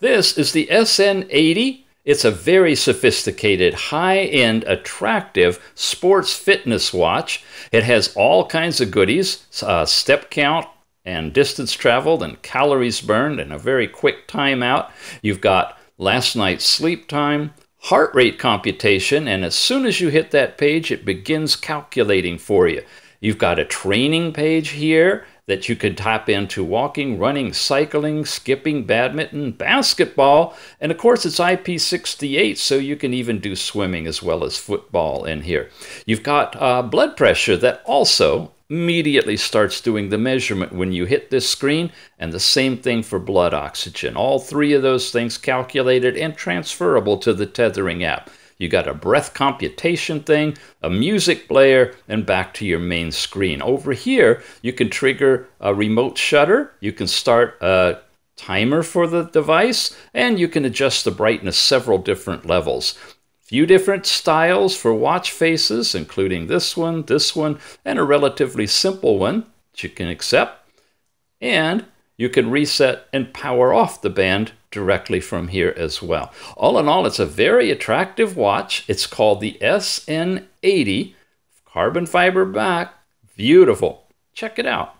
This is the SN80. It's a very sophisticated, high end, attractive sports fitness watch. It has all kinds of goodies uh, step count, and distance traveled, and calories burned, and a very quick timeout. You've got last night's sleep time, heart rate computation, and as soon as you hit that page, it begins calculating for you. You've got a training page here that you could tap into walking, running, cycling, skipping, badminton, basketball, and of course it's IP68, so you can even do swimming as well as football in here. You've got uh, blood pressure that also immediately starts doing the measurement when you hit this screen, and the same thing for blood oxygen. All three of those things calculated and transferable to the tethering app. You got a breath computation thing, a music player, and back to your main screen. Over here, you can trigger a remote shutter. You can start a timer for the device, and you can adjust the brightness several different levels. Few different styles for watch faces, including this one, this one, and a relatively simple one that you can accept. And you can reset and power off the band directly from here as well. All in all, it's a very attractive watch. It's called the SN80 carbon fiber back. Beautiful. Check it out.